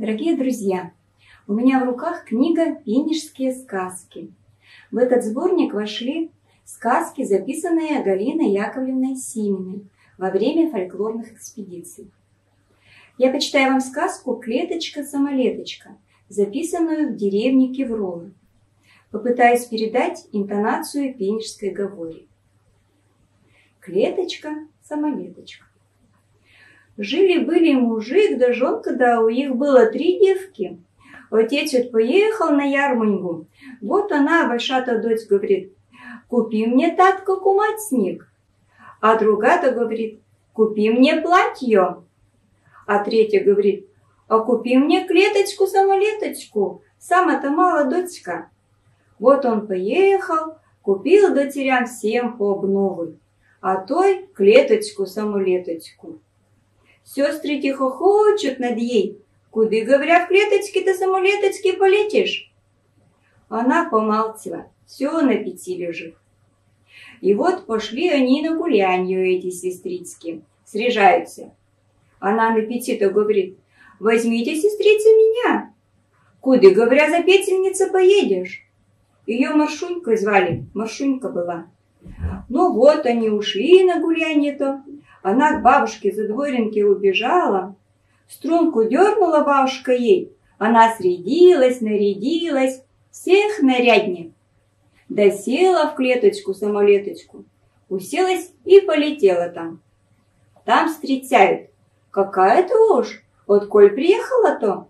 Дорогие друзья, у меня в руках книга «Пенежские сказки». В этот сборник вошли сказки, записанные Галиной Яковлевной Симиной во время фольклорных экспедиций. Я почитаю вам сказку «Клеточка-самолеточка», записанную в деревне Кевролы. Попытаюсь передать интонацию пенежской говори. Клеточка-самолеточка. Жили-были мужик да жонка, да у них было три девки. Отец вот поехал на ярманьку. Вот она, большая-то дочь, говорит, купи мне, татка, кумацник. А другая-то говорит, купи мне платье. А третья говорит, а купи мне клеточку-самолеточку, сама-то мало дочка. Вот он поехал, купил дочерям всем по обновы, а той клеточку-самолеточку. Сестры тихо хочут над ей. Куды, говоря, в клеточке-то самолеточки полетишь? Она помалцила, все на пяти лежит. И вот пошли они на гулянье, эти сестрички, срежаются. Она на пяти-то говорит, возьмите, сестрица, меня. Куды, говоря, за петельница поедешь? Ее Маршунькой звали, Маршунька была. Ну вот они ушли на гулянье-то, она к бабушке за дворинки убежала. Струнку дернула бабушка ей. Она срядилась, нарядилась, всех наряднее. Да села в клеточку-самолеточку, уселась и полетела там. Там встречают. Какая-то уж, вот коль приехала то.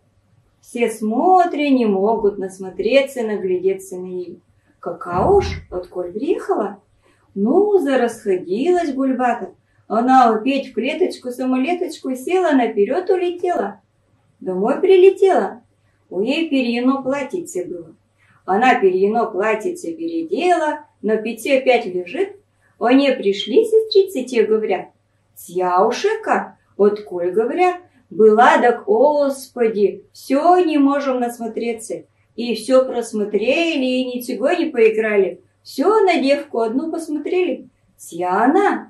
Все смотрят, не могут насмотреться, наглядеться на ней. Какая уж, вот коль приехала. Ну, зарасходилась гульбата. Она опять в клеточку-самолеточку села, наперед улетела. Домой прилетела. У ей перьяно платьице было. Она перьяно платьице передела, но пяти опять лежит. Они пришли, сестрицы, те говорят. Тяушека, от коль говорят, была так, Господи, все не можем насмотреться. И все просмотрели, и ничего не поиграли. Все на девку одну посмотрели. Тьяна,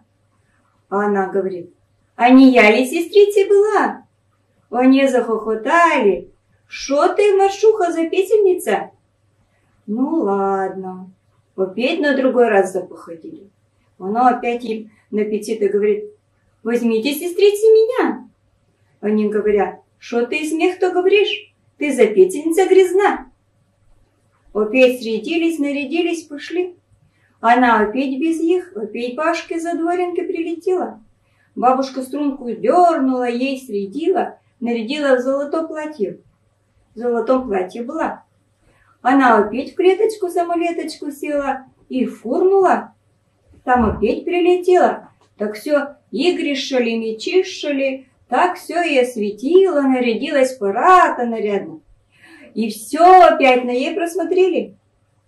а она говорит, а не я ли сестрицей была? Они захохотали. Шо ты, Машуха, за песельница? Ну ладно. Опять на другой раз запоходили. Она опять им на пяти-то говорит, возьмите, сестрицы, меня. Они говорят, что ты смех-то говоришь? Ты за петельница грязна. Опять средились, нарядились, пошли. Она опять без них, опять Пашке за дворинкой прилетела. Бабушка струнку дернула, ей средила, нарядила в золото платье. В золотом платье была. Она опять в клеточку-самолеточку села и фурнула. Там опять прилетела. Так все игришали, мечишали, так все и осветила, нарядилась парата нарядно. И все опять на ей просмотрели.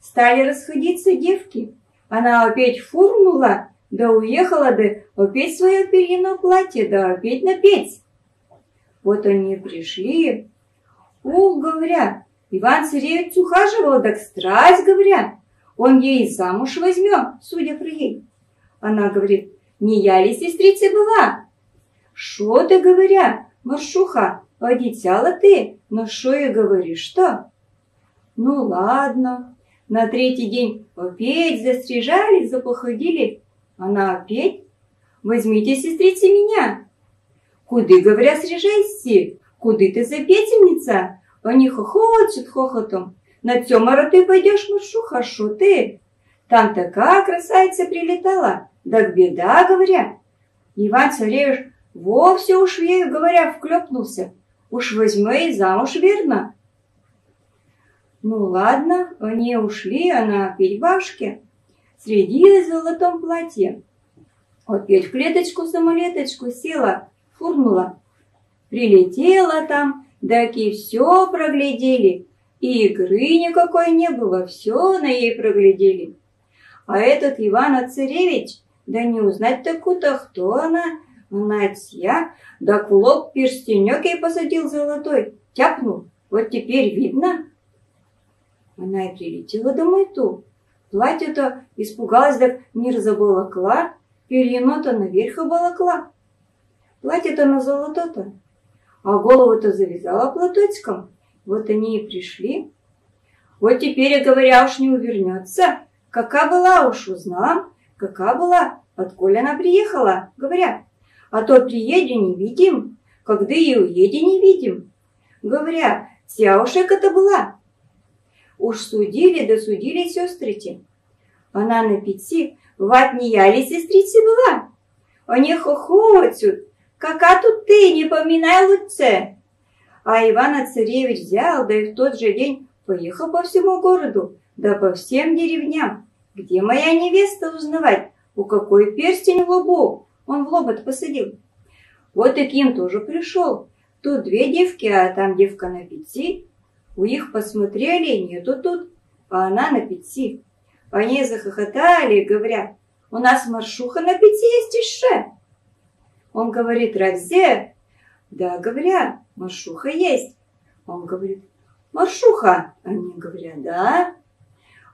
Стали расходиться девки. Она опять фурнула, да уехала, да опять свое перьяно платье, да опять напеть. Вот они пришли. Ух, говоря, Иван Царевич ухаживал, так страсть, говоря, он ей замуж возьмет, судя про ей. Она говорит, не я ли сестрица была? Шо ты, говоря, Маршуха, одетяла ты, но шо я говоришь, что? Ну ладно, на третий день опять застрижались, запоходили. Она опять? Возьмите, сестрицы, меня. Куды, говоря, срежайся? Куды ты за петельница? Они хохочут хохотом. На тёмара ты пойдешь, маршуха, шо ты? Там такая красавица прилетала, да беда, говоря. Иван Царевич вовсе уж ею, говоря, вклепнулся. Уж возьми и замуж, верно? Ну ладно, они ушли, она опять башке. Средилась в золотом платье. Опять в клеточку-самолеточку села, фурнула. Прилетела там, так и все проглядели. И игры никакой не было, все на ей проглядели. А этот Иван-Царевич, да не узнать такую-то, кто она, она я, да в перстенек ей посадил золотой, тяпнул. Вот теперь видно, она и прилетела домой ту. Платье-то испугалась, так не разоболокла, перьяно-то наверх оболокла. Платье-то на золото-то. а голову-то завязала платочком. Вот они и пришли. Вот теперь, говоря, уж не увернется. Какая была уж узнала, какая была, откуда она приехала, говоря. А то приеде не видим, когда и уеде не видим. Говоря, вся уж это была. Уж судили да судили сестрите. Она на пяти, ват не я ли сестрицы была? Они хохочут, кака тут ты, не поминай лучше. А Ивана-царевич взял, да и в тот же день поехал по всему городу, да по всем деревням. Где моя невеста узнавать, у какой перстень в лобу он в лобот посадил. Вот и Ким тоже пришел. Тут две девки, а там девка на пяти. У их посмотрели, нету тут, а она на пяти. Они захохотали, говоря, у нас маршуха на пяти есть еще. Он говорит, разве? Да, говорят, маршуха есть. Он говорит, маршуха. Они говорят, да.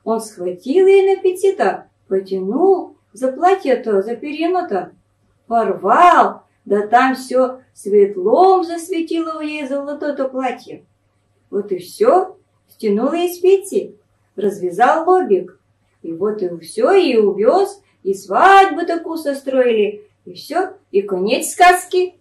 Он схватил ее на пяти-то, потянул за платье-то, за перину-то, порвал, да там все светлом засветило ей золотое-то платье. Вот и все, стянул ей с пяти, развязал лобик. И вот и все, и увез, и свадьбу такую состроили, и все, и конец сказки.